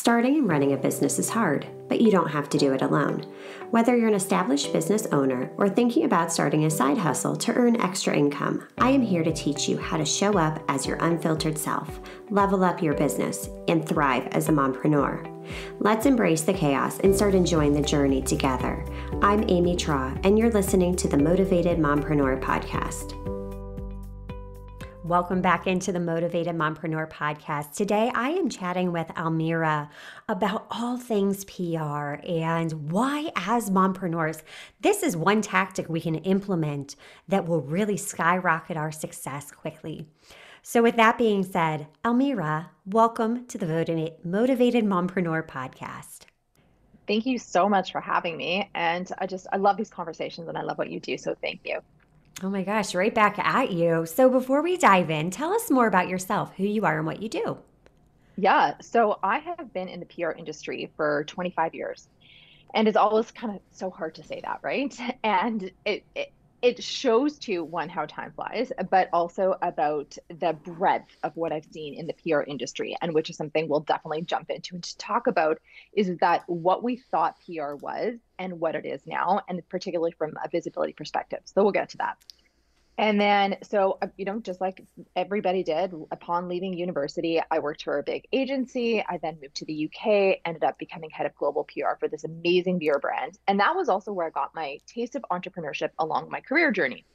Starting and running a business is hard, but you don't have to do it alone. Whether you're an established business owner or thinking about starting a side hustle to earn extra income, I am here to teach you how to show up as your unfiltered self, level up your business, and thrive as a mompreneur. Let's embrace the chaos and start enjoying the journey together. I'm Amy Traugh, and you're listening to the Motivated Mompreneur Podcast. Welcome back into the Motivated Mompreneur podcast. Today I am chatting with Almira about all things PR and why, as mompreneurs, this is one tactic we can implement that will really skyrocket our success quickly. So, with that being said, Almira, welcome to the Motivated Mompreneur podcast. Thank you so much for having me. And I just, I love these conversations and I love what you do. So, thank you. Oh my gosh, right back at you. So before we dive in, tell us more about yourself, who you are, and what you do. Yeah, so I have been in the PR industry for 25 years. And it's always kind of so hard to say that, right? And it, it it shows to one how time flies, but also about the breadth of what I've seen in the PR industry, and which is something we'll definitely jump into and to talk about is that what we thought PR was and what it is now, and particularly from a visibility perspective. So we'll get to that. And then, so, uh, you know, just like everybody did upon leaving university, I worked for a big agency. I then moved to the UK, ended up becoming head of global PR for this amazing beer brand. And that was also where I got my taste of entrepreneurship along my career journey.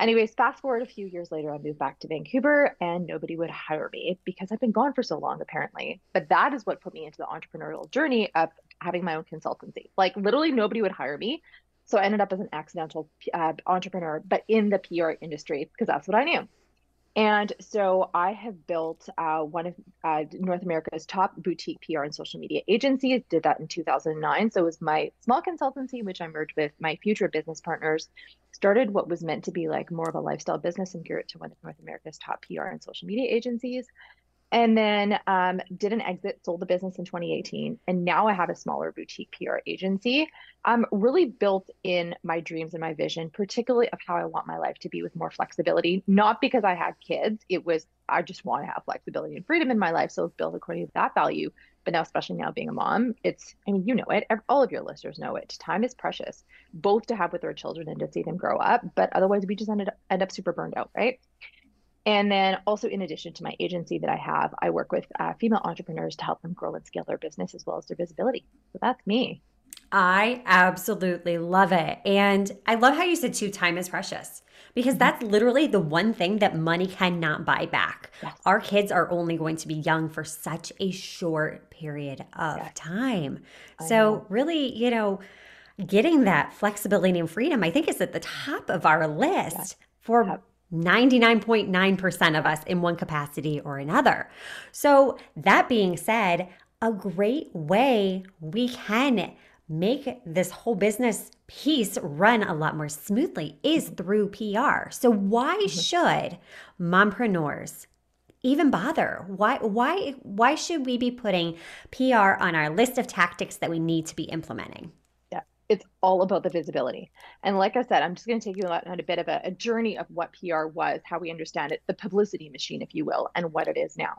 Anyways, fast forward a few years later, I moved back to Vancouver and nobody would hire me because I've been gone for so long, apparently. But that is what put me into the entrepreneurial journey of having my own consultancy. Like, literally, nobody would hire me. So I ended up as an accidental uh, entrepreneur, but in the PR industry because that's what I knew. And so I have built uh, one of uh, North America's top boutique PR and social media agencies. Did that in 2009. So it was my small consultancy, which I merged with my future business partners. Started what was meant to be like more of a lifestyle business and grew it to one of North America's top PR and social media agencies and then um, did an exit, sold the business in 2018, and now I have a smaller boutique PR agency. I'm really built in my dreams and my vision, particularly of how I want my life to be with more flexibility. Not because I had kids, it was I just want to have flexibility and freedom in my life, so it's built according to that value. But now, especially now being a mom, it's I mean you know it, all of your listeners know it. Time is precious, both to have with our children and to see them grow up, but otherwise we just ended up, end up super burned out, right? And then also, in addition to my agency that I have, I work with uh, female entrepreneurs to help them grow and scale their business as well as their visibility. So that's me. I absolutely love it. And I love how you said too, time is precious because that's literally the one thing that money cannot buy back. Yes. Our kids are only going to be young for such a short period of yes. time. I so, know. really, you know, getting that flexibility and freedom, I think, is at the top of our list yes. for. 99.9% of us in one capacity or another. So, that being said, a great way we can make this whole business piece run a lot more smoothly is through PR. So, why mm-hmm. should mompreneurs even bother? Why why why should we be putting PR on our list of tactics that we need to be implementing? It's all about the visibility. And like I said, I'm just going to take you on a bit of a, a, journey of what PR was, how we understand it, the publicity machine, if you will, and what it is now.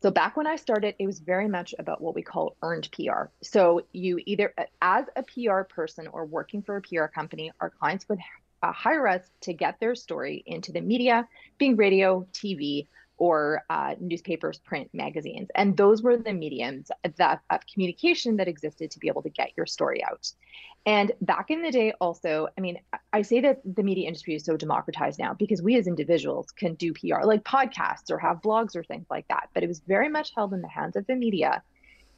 So back when I started, it was very much about what we call earned PR. So you either, as a PR person or working for a PR company, our clients would uh, hire us to get their story into the media, being radio, TV, or uh, newspapers, print, magazines. And those were the mediums that, of communication that existed to be able to get your story out. And back in the day, also, I mean, I say that the media industry is so democratized now because we as individuals can do PR, like podcasts or have blogs or things like that. But it was very much held in the hands of the media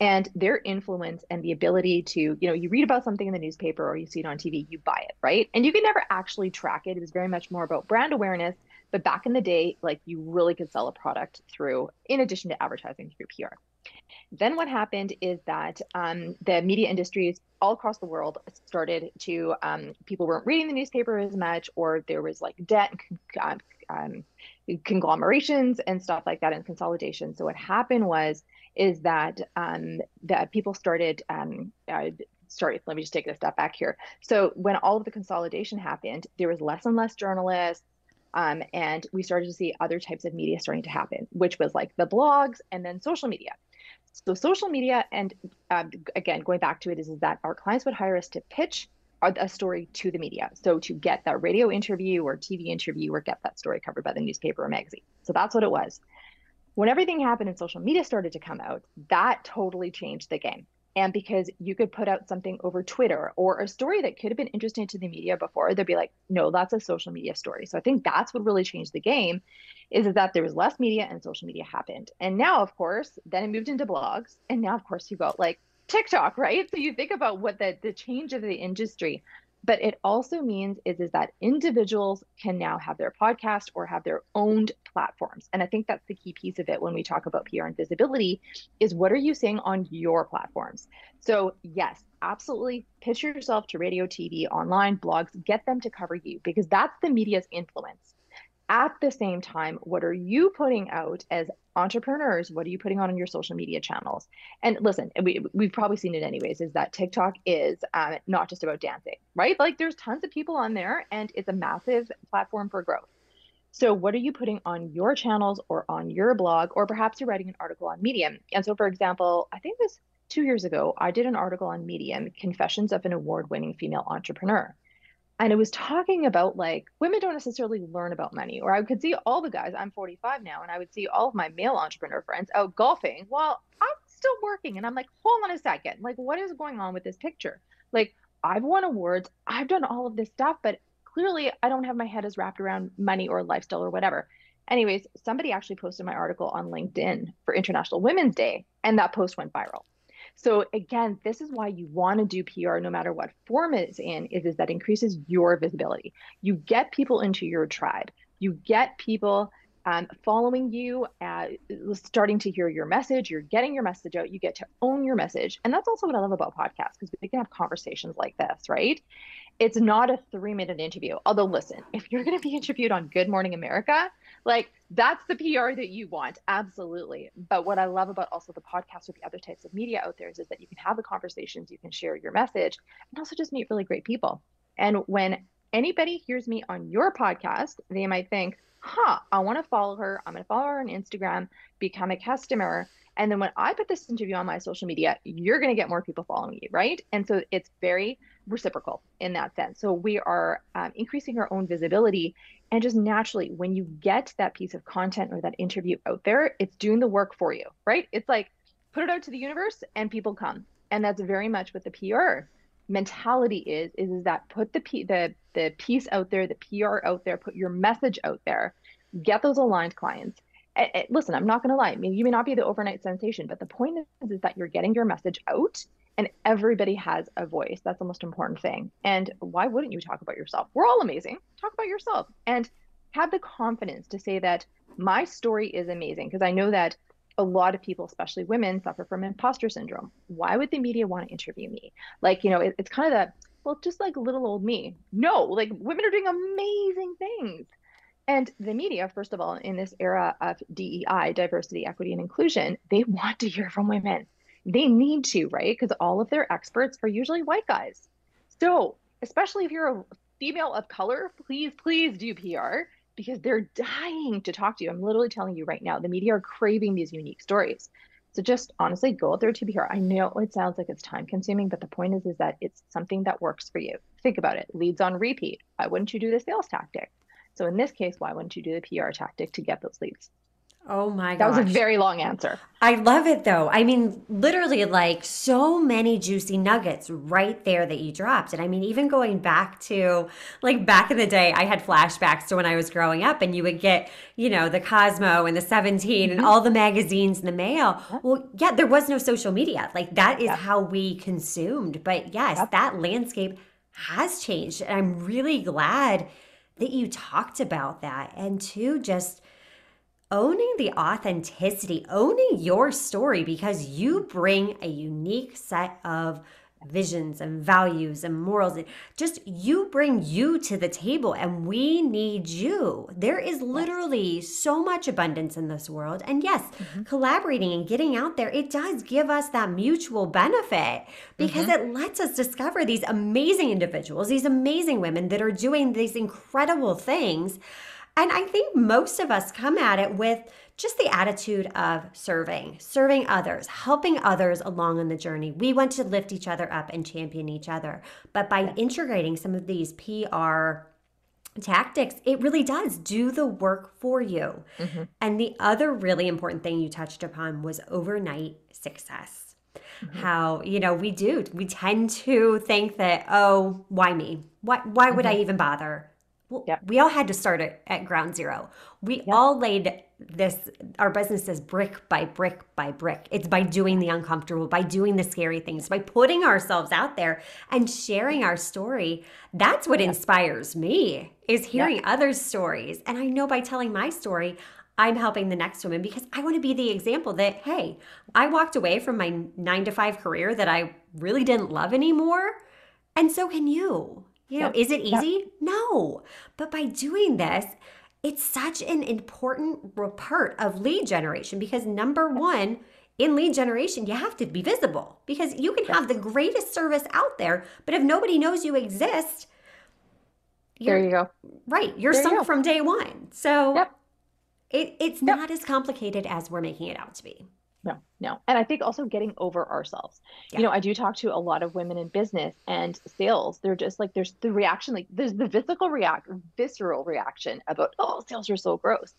and their influence and the ability to, you know, you read about something in the newspaper or you see it on TV, you buy it, right? And you can never actually track it. It was very much more about brand awareness but back in the day, like you really could sell a product through, in addition to advertising through PR. Then what happened is that um, the media industries all across the world started to, um, people weren't reading the newspaper as much, or there was like debt and um, conglomerations and stuff like that and consolidation. So what happened was, is that um, that people started um, uh, sorry, let me just take a step back here. So when all of the consolidation happened, there was less and less journalists, um, and we started to see other types of media starting to happen, which was like the blogs and then social media. So social media, and um, again, going back to it, is, is that our clients would hire us to pitch a story to the media. So to get that radio interview or TV interview or get that story covered by the newspaper or magazine. So that's what it was. When everything happened and social media started to come out, that totally changed the game and because you could put out something over Twitter or a story that could have been interesting to the media before, they'd be like, no, that's a social media story. So I think that's what really changed the game is that there was less media and social media happened. And now, of course, then it moved into blogs. And now, of course, you got like TikTok, right? So you think about what the, the change of the industry but it also means is, is that individuals can now have their podcast or have their owned platforms. And i think that's the key piece of it when we talk about pr and visibility is what are you saying on your platforms? So yes absolutely. Pitch yourself to radio tv online blogs get them to cover you because that's the media's influence at the same time, what are you putting out as entrepreneurs? What are you putting on your social media channels? And listen, we, we've probably seen it anyways, is that TikTok is um, not just about dancing, right? Like there's tons of people on there and it's a massive platform for growth. So, what are you putting on your channels or on your blog, or perhaps you're writing an article on Medium? And so, for example, I think this two years ago, I did an article on Medium, Confessions of an Award winning Female Entrepreneur and it was talking about like women don't necessarily learn about money or i could see all the guys i'm 45 now and i would see all of my male entrepreneur friends out golfing while i'm still working and i'm like hold on a second like what is going on with this picture? Like i've won awards i've done all of this stuff but clearly i don't have my head as wrapped around money or lifestyle or whatever. Anyways somebody actually posted my article on linkedin for international women's day and that post went viral so again, this is why you want to do PR no matter what form it's in, is, is that increases your visibility. You get people into your tribe. You get people um, following you, uh, starting to hear your message. You're getting your message out. You get to own your message. And that's also what I love about podcasts because we can have conversations like this, right? It's not a three minute interview. Although, listen, if you're going to be interviewed on Good Morning America, like that's the PR that you want. Absolutely. But what I love about also the podcast with the other types of media out there is, is that you can have the conversations, you can share your message, and also just meet really great people. And when anybody hears me on your podcast, they might think, huh, I want to follow her. I'm going to follow her on Instagram, become a customer. And then when I put this interview on my social media, you're going to get more people following you, right? And so it's very reciprocal in that sense. So we are um, increasing our own visibility. And just naturally, when you get that piece of content or that interview out there, it's doing the work for you, right? It's like put it out to the universe and people come. And that's very much what the PR mentality is, is, is that put the, P, the, the piece out there, the PR out there, put your message out there, get those aligned clients. Listen, I'm not going to lie. I mean, you may not be the overnight sensation, but the point is, is that you're getting your message out and everybody has a voice. That's the most important thing. And why wouldn't you talk about yourself? We're all amazing. Talk about yourself and have the confidence to say that my story is amazing because I know that a lot of people, especially women, suffer from imposter syndrome. Why would the media want to interview me? Like, you know, it, it's kind of that, well, just like little old me. No, like women are doing amazing things. And the media, first of all, in this era of DEI, diversity, equity, and inclusion, they want to hear from women they need to, right? Because all of their experts are usually white guys. So, especially if you're a female of color, please, please do PR because they're dying to talk to you. I'm literally telling you right now, the media are craving these unique stories. So just honestly go out there to PR. I know it sounds like it's time consuming, but the point is is that it's something that works for you. Think about it. Leads on repeat. Why wouldn't you do the sales tactic? So in this case, why wouldn't you do the PR tactic to get those leads? Oh my god. That was a very long answer. I love it though. I mean, literally like so many juicy nuggets right there that you dropped. And I mean, even going back to like back in the day, I had flashbacks to when I was growing up and you would get, you know, the Cosmo and the 17 mm-hmm. and all the magazines in the mail. Well, yeah, there was no social media. Like that is how we consumed. But yes, yep. that landscape has changed. And I'm really glad that you talked about that. And two, just owning the authenticity, owning your story because you bring a unique set of visions and values and morals. Just you bring you to the table and we need you. There is literally so much abundance in this world. And yes, mm-hmm. collaborating and getting out there, it does give us that mutual benefit because mm-hmm. it lets us discover these amazing individuals, these amazing women that are doing these incredible things and I think most of us come at it with just the attitude of serving, serving others, helping others along on the journey. We want to lift each other up and champion each other. But by integrating some of these PR tactics, it really does do the work for you. Mm-hmm. And the other really important thing you touched upon was overnight success. Mm-hmm. How, you know, we do, we tend to think that, oh, why me? Why, why would mm-hmm. I even bother? Well, yep. we all had to start at, at ground zero. We yep. all laid this, our businesses brick by brick by brick. It's by doing the uncomfortable, by doing the scary things, by putting ourselves out there and sharing our story. That's what yep. inspires me is hearing others' stories. And I know by telling my story, I'm helping the next woman because I want to be the example that, hey, I walked away from my nine to five career that I really didn't love anymore. And so can you. You know, yep. is it easy? Yep. No. But by doing this, it's such an important part of lead generation because number one, in lead generation, you have to be visible because you can have the greatest service out there, but if nobody knows you exist, there you go. Right. You're there sunk you from day one. So yep. it, it's not as complicated as we're making it out to be no, no. And I think also getting over ourselves. Yeah. You know, I do talk to a lot of women in business and sales. They're just like, there's the reaction, like there's the physical react, visceral reaction about, oh, sales are so gross.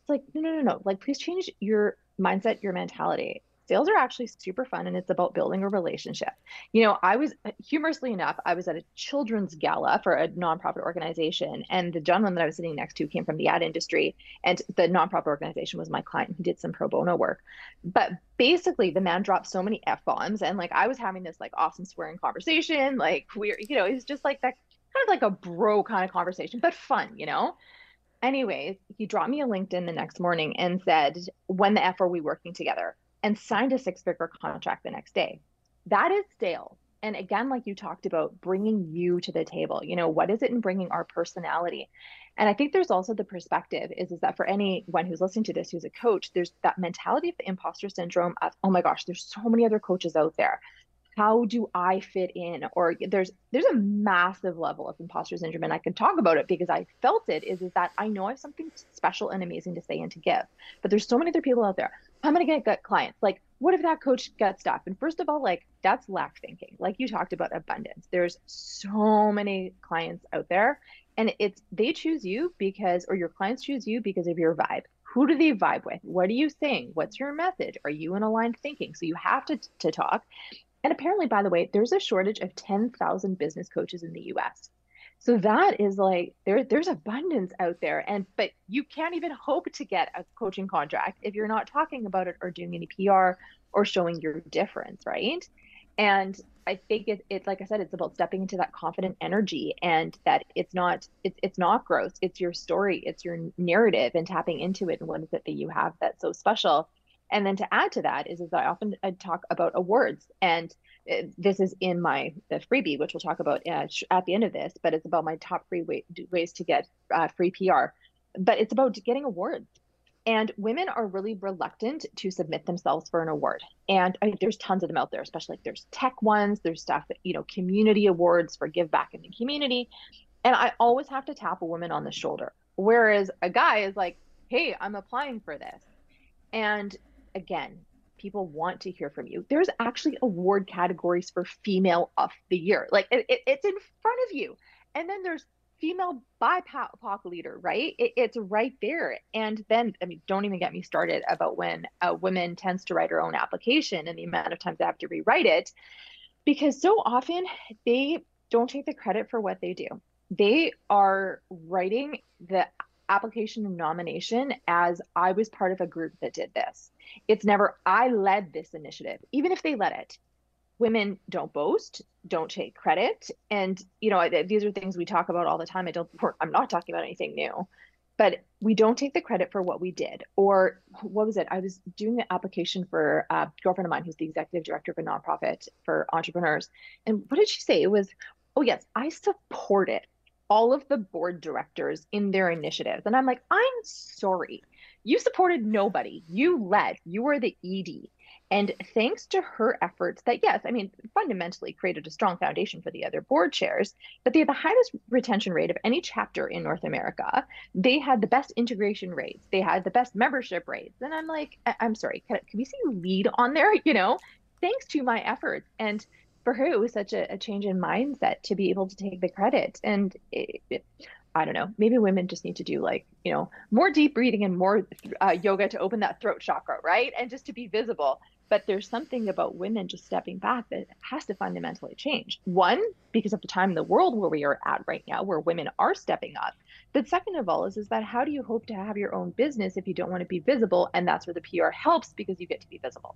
It's like, no, no, no, no. Like, please change your mindset, your mentality sales are actually super fun and it's about building a relationship. You know, I was humorously enough, I was at a children's gala for a nonprofit organization, and the gentleman that I was sitting next to came from the ad industry, and the nonprofit organization was my client. He did some pro bono work. But basically, the man dropped so many F bombs, and like I was having this like awesome swearing conversation, like we're, you know, it's just like that kind of like a bro kind of conversation, but fun, you know? Anyways, he dropped me a LinkedIn the next morning and said, When the F are we working together? And signed a six figure contract the next day. That is sales. And again, like you talked about, bringing you to the table. You know, what is it in bringing our personality? And I think there's also the perspective is, is that for anyone who's listening to this who's a coach, there's that mentality of the imposter syndrome of, oh my gosh, there's so many other coaches out there how do I fit in? Or there's there's a massive level of imposter syndrome, and I can talk about it because I felt it. Is is that I know I have something special and amazing to say and to give, but there's so many other people out there. I'm gonna get, get clients. Like, what if that coach gets stuff? And first of all, like that's lack thinking. Like you talked about abundance. There's so many clients out there, and it's they choose you because, or your clients choose you because of your vibe who do they vibe with what are you saying what's your message are you in aligned thinking so you have to to talk and apparently, by the way, there's a shortage of 10,000 business coaches in the US. So that is like there there's abundance out there and but you can't even hope to get a coaching contract if you're not talking about it or doing any PR or showing your difference, right? And I think it, it like I said, it's about stepping into that confident energy and that it's not it's it's not gross. It's your story, it's your narrative and tapping into it and what is it that you have that's so special and then to add to that is, is I often I talk about awards, and this is in my the freebie, which we'll talk about at, at the end of this. But it's about my top three way, ways to get uh, free PR. But it's about getting awards, and women are really reluctant to submit themselves for an award. And I, there's tons of them out there, especially like there's tech ones, there's stuff that you know, community awards for give back in the community. And I always have to tap a woman on the shoulder, whereas a guy is like, "Hey, I'm applying for this." And again, people want to hear from you. There's actually award categories for female of the year. Like it, it, it's in front of you. And then there's female BIPOC leader, right? It, it's right there. And then, I mean, don't even get me started about when a woman tends to write her own application and the amount of times they have to rewrite it, because so often they don't take the credit for what they do. They are writing the application and nomination as I was part of a group that did this. It's never I led this initiative, even if they led it. Women don't boast, don't take credit, and you know these are things we talk about all the time. I don't. I'm not talking about anything new, but we don't take the credit for what we did. Or what was it? I was doing an application for a girlfriend of mine who's the executive director of a nonprofit for entrepreneurs, and what did she say? It was, oh yes, I supported all of the board directors in their initiatives. And I'm like, I'm sorry. You supported nobody. You led. You were the ED. And thanks to her efforts, that yes, I mean, fundamentally created a strong foundation for the other board chairs, but they had the highest retention rate of any chapter in North America. They had the best integration rates, they had the best membership rates. And I'm like, I- am sorry, can, can we see lead on there? You know, thanks to my efforts. And for her, it was such a, a change in mindset to be able to take the credit. And it, it, I don't know, maybe women just need to do like, you know, more deep breathing and more uh, yoga to open that throat chakra, right? And just to be visible. But there's something about women just stepping back that has to fundamentally change. One, because of the time in the world where we are at right now, where women are stepping up. But second of all, is, is that how do you hope to have your own business if you don't want to be visible? And that's where the PR helps because you get to be visible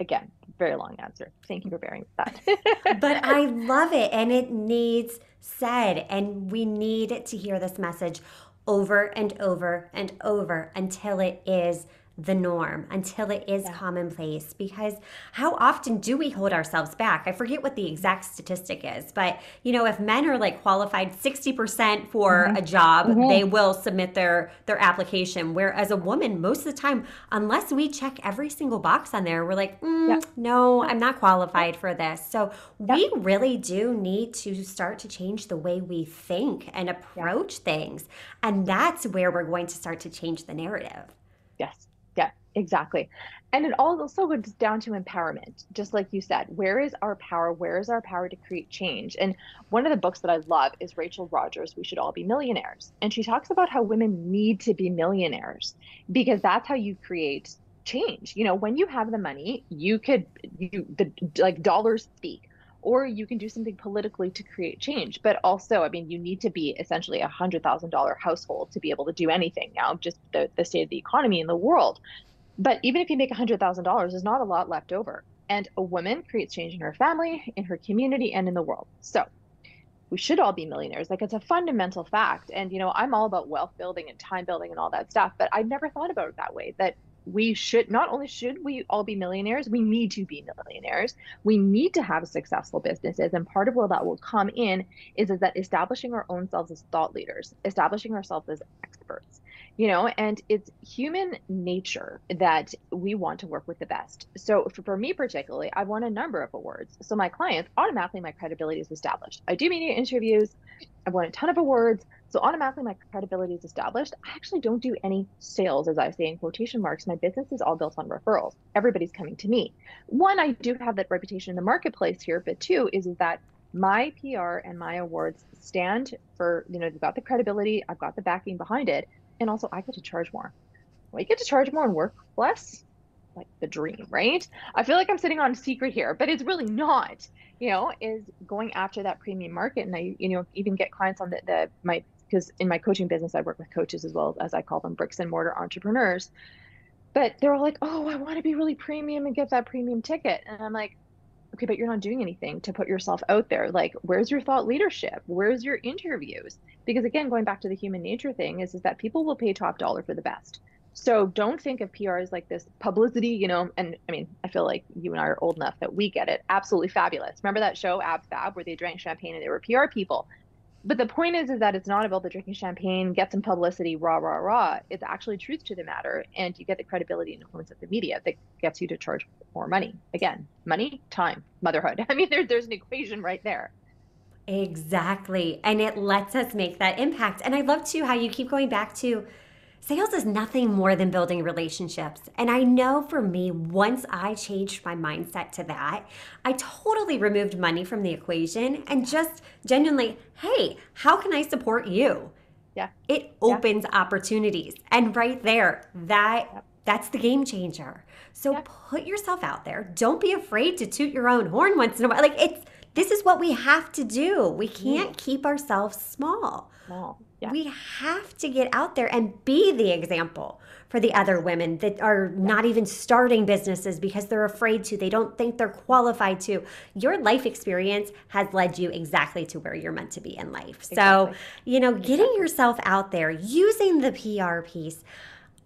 again, very long answer. Thank you for bearing with that. but I love it. And it needs said. And we need to hear this message over and over and over until it is the norm until it is yeah. commonplace because how often do we hold ourselves back i forget what the exact statistic is but you know if men are like qualified 60% for mm-hmm. a job mm-hmm. they will submit their their application whereas a woman most of the time unless we check every single box on there we're like mm, yeah. no i'm not qualified for this so yeah. we really do need to start to change the way we think and approach things and that's where we're going to start to change the narrative yes Exactly. And it all also goes down to empowerment, just like you said. Where is our power? Where is our power to create change? And one of the books that I love is Rachel Rogers, We Should All Be Millionaires. And she talks about how women need to be millionaires because that's how you create change. You know, when you have the money, you could, you, the like dollars speak or you can do something politically to create change. But also, I mean, you need to be essentially a hundred thousand dollar household to be able to do anything now, just the, the state of the economy in the world. But even if you make $100,000, there's not a lot left over. And a woman creates change in her family, in her community, and in the world. So we should all be millionaires. Like it's a fundamental fact. And, you know, I'm all about wealth building and time building and all that stuff, but I never thought about it that way that we should not only should we all be millionaires, we need to be millionaires. We need to have successful businesses. And part of where that will come in is, is that establishing our own selves as thought leaders, establishing ourselves as experts, you know and it's human nature that we want to work with the best. So for, me particularly i want a number of awards. So my clients automatically my credibility is established. I do media interviews. I won a ton of awards. So automatically my credibility is established. I actually don't do any sales as i say in quotation marks. My business is all built on referrals. Everybody's coming to me. One i do have that reputation in the marketplace here but two is, is that my PR and my awards stand for, you know, they've got the credibility, I've got the backing behind it, and also I get to charge more. You get to charge more and work less, like the dream, right? I feel like I'm sitting on a secret here, but it's really not. You know, is going after that premium market, and I, you know, even get clients on the, the my because in my coaching business I work with coaches as well as I call them bricks and mortar entrepreneurs. But they're all like, "Oh, I want to be really premium and get that premium ticket," and I'm like, okay, but you're not doing anything to put yourself out there. Like, where's your thought leadership? Where's your interviews? Because again, going back to the human nature thing is, is that people will pay top dollar for the best. So don't think of PR as like this publicity, you know, and I mean, I feel like you and I are old enough that we get it. Absolutely fabulous. Remember that show Ab Fab where they drank champagne and they were PR people? But the point is is that it's not about the drinking champagne get some publicity rah rah rah. It's actually truth to the matter and you get the credibility and influence of the media that gets you to charge more money. Again money time motherhood. I mean there, there's an equation right there. Exactly. And it lets us make that impact. And i love too how you keep going back to Sales is nothing more than building relationships. And I know for me, once I changed my mindset to that, I totally removed money from the equation and just genuinely, hey, how can I support you? Yeah. It opens yeah. opportunities. And right there, that that's the game changer. So put yourself out there. Don't be afraid to toot your own horn once in a while. Like it's this is what we have to do. We can't yeah. keep ourselves small. Small. Yeah. We have to get out there and be the example for the other women that are not even starting businesses because they're afraid to. They don't think they're qualified to. Your life experience has led you exactly to where you're meant to be in life. Exactly. So, you know, getting exactly. yourself out there, using the PR piece,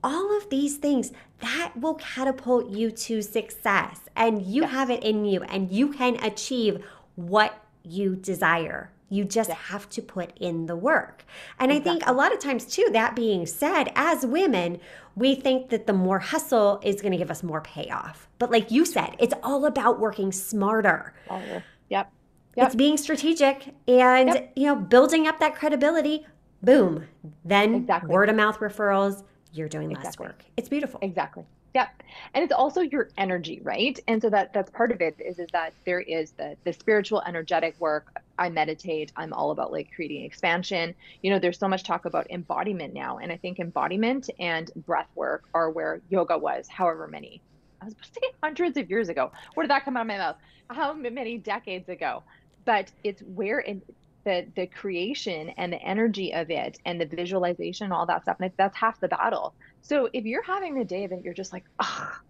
all of these things that will catapult you to success and you yes. have it in you and you can achieve what you desire You just yeah. have to put in the work. And exactly. I think a lot of times, too, that being said, as women, we think that the more hustle is going to give us more payoff. But like you said, it's all about working smarter. Yeah. Yep. Yep. It's being strategic and, yep. you know, building up that credibility. Boom. Then exactly. word of mouth referrals, you're doing exactly. less work. It's beautiful. Exactly. Yeah. And it's also your energy, right? And so that that's part of it is is that there is the the spiritual energetic work. I meditate. I'm all about like creating expansion. You know, there's so much talk about embodiment now. And I think embodiment and breath work are where yoga was, however many. I was supposed to say hundreds of years ago. Where did that come out of my mouth? How many decades ago? But it's where in the the creation and the energy of it and the visualization, all that stuff. And that's half the battle. So if you're having the day that you're just like, ah,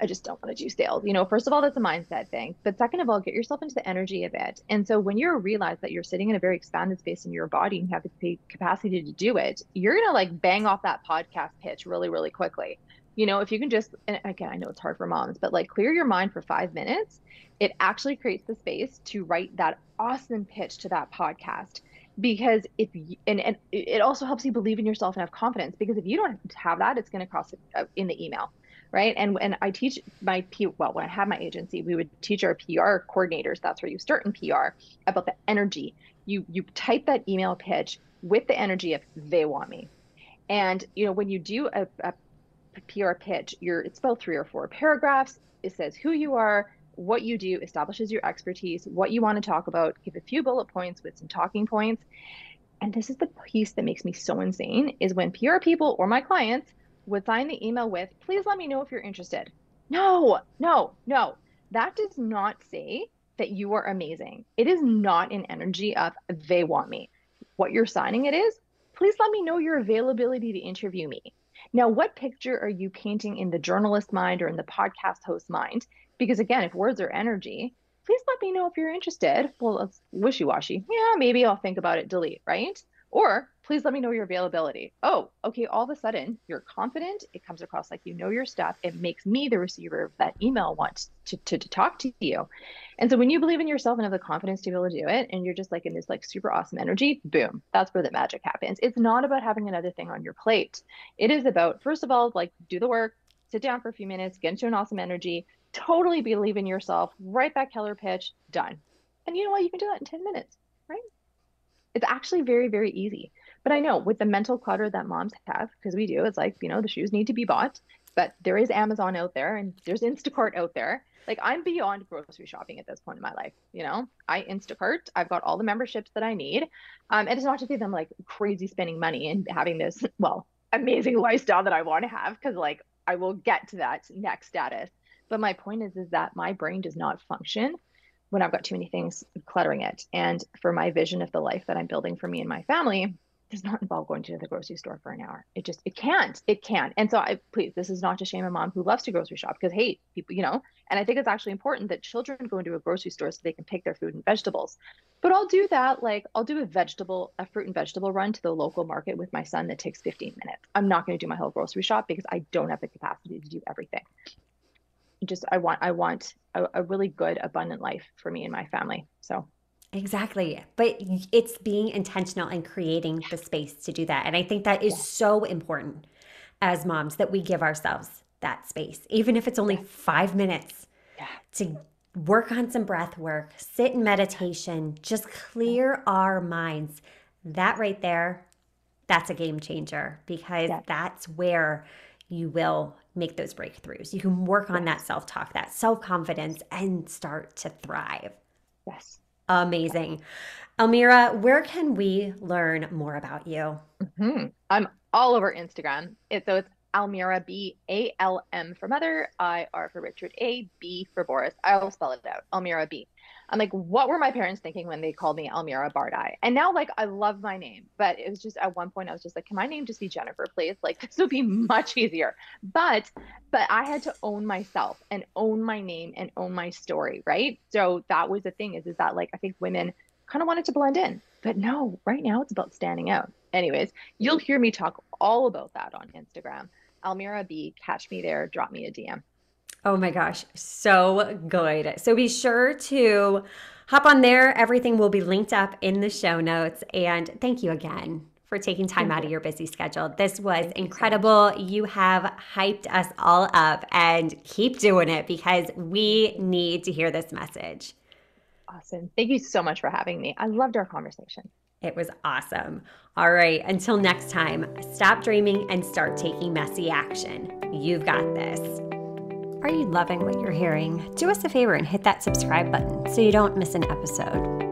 I just don't want to do sales. You know, first of all, that's a mindset thing. But second of all, get yourself into the energy of it. And so when you realize that you're sitting in a very expanded space in your body and you have the capacity to do it, you're going to like bang off that podcast pitch really, really quickly. You know, if you can just, and again, I know it's hard for moms, but like clear your mind for five minutes, it actually creates the space to write that awesome pitch to that podcast because if you, and, and it also helps you believe in yourself and have confidence because if you don't have that it's going to cross uh, in the email right? And and i teach my p well when i had my agency we would teach our pr coordinators that's where you start in pr about the energy. You you type that email pitch with the energy of they want me. And you know when you do a, a pr pitch you're it's about three or four paragraphs. It says who you are what you do establishes your expertise, what you want to talk about, give a few bullet points with some talking points. And this is the piece that makes me so insane is when PR people or my clients would sign the email with, please let me know if you're interested. No, no, no. That does not say that you are amazing. It is not an energy of they want me. What you're signing it is, please let me know your availability to interview me. Now, what picture are you painting in the journalist mind or in the podcast host mind? Because again, if words are energy, please let me know if you're interested. Well, it's wishy washy. Yeah, maybe I'll think about it, delete, right? Or please let me know your availability. Oh, okay. All of a sudden, you're confident. It comes across like you know your stuff. It makes me, the receiver of that email, want to, to, to talk to you. And so when you believe in yourself and have the confidence to be able to do it, and you're just like in this like super awesome energy, boom, that's where the magic happens. It's not about having another thing on your plate. It is about, first of all, like do the work, sit down for a few minutes, get into an awesome energy, totally believe in yourself, write that killer pitch, done. And you know what? You can do that in 10 minutes, right? It's actually very, very easy. But I know with the mental clutter that moms have, because we do, it's like, you know, the shoes need to be bought, but there is Amazon out there and there's Instacart out there. Like I'm beyond grocery shopping at this point in my life. You know, I Instacart, I've got all the memberships that I need. Um, and it's not to say that I'm like crazy spending money and having this, well, amazing lifestyle that I want to have, because like I will get to that next status. But my point is, is that my brain does not function when I've got too many things cluttering it. And for my vision of the life that I'm building for me and my family, does not involve going to the grocery store for an hour. It just it can't. It can't. And so I please, this is not to shame a mom who loves to grocery shop because hey, people, you know, and I think it's actually important that children go into a grocery store so they can pick their food and vegetables. But I'll do that like I'll do a vegetable, a fruit and vegetable run to the local market with my son that takes 15 minutes. I'm not going to do my whole grocery shop because I don't have the capacity to do everything just I want I want a, a really good abundant life for me and my family. So Exactly. But it's being intentional and creating the space to do that. And I think that is yeah. so important as moms that we give ourselves that space, even if it's only five minutes yeah. to work on some breath work, sit in meditation, just clear our minds. That right there, that's a game changer because yeah. that's where you will make those breakthroughs. You can work on that self talk, that self confidence, and start to thrive. Yes. Amazing. Almira, where can we learn more about you? Mm-hmm. I'm all over Instagram. It, so it's Almira B A L M for mother, I R for Richard, A B for Boris. I'll spell it out. Almira B. I'm like, what were my parents thinking when they called me Almira Bardai? And now, like, I love my name, but it was just at one point I was just like, can my name just be Jennifer, please? Like, this would be much easier. But, but I had to own myself and own my name and own my story, right? So that was the thing is, is that like I think women kind of wanted to blend in, but no, right now it's about standing out. Anyways, you'll hear me talk all about that on Instagram. Almira B, catch me there, drop me a DM. Oh my gosh, so good. So be sure to hop on there. Everything will be linked up in the show notes. And thank you again for taking time out of your busy schedule. This was incredible. You have hyped us all up and keep doing it because we need to hear this message. Awesome. Thank you so much for having me. I loved our conversation. It was awesome. All right, until next time, stop dreaming and start taking messy action. You've got this. Are you loving what you're hearing? Do us a favor and hit that subscribe button so you don't miss an episode.